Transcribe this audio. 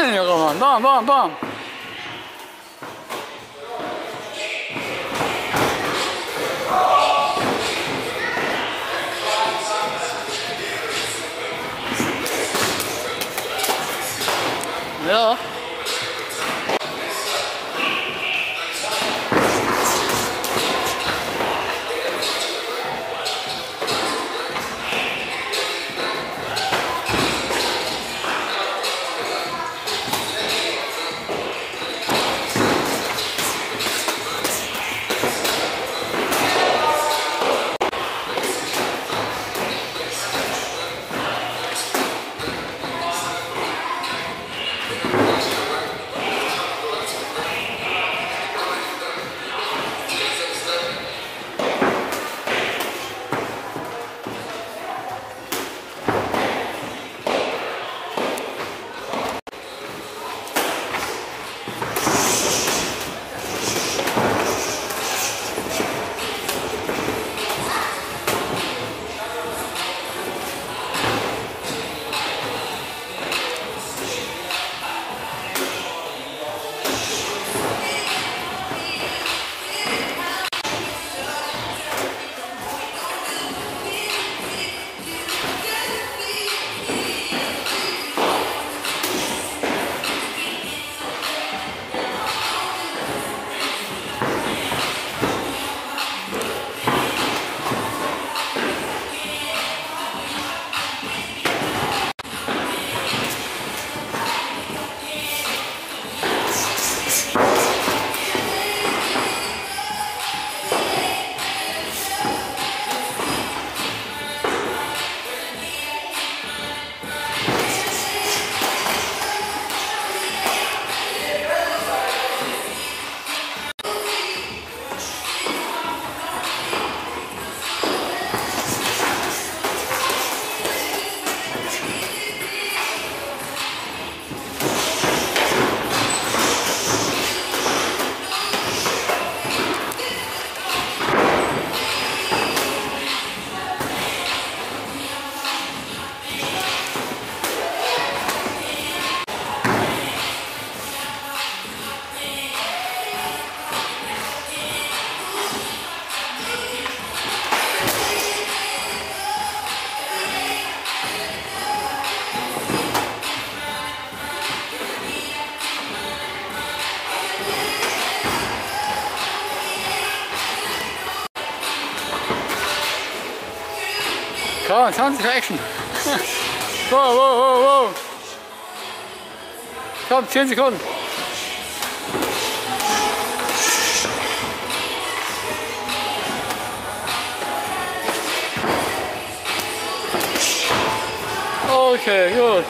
那你要干嘛当当没有 Komm, 20 Action. Wow, wow, wow, wow. Komm, 10 Sekunden. Okay, gut.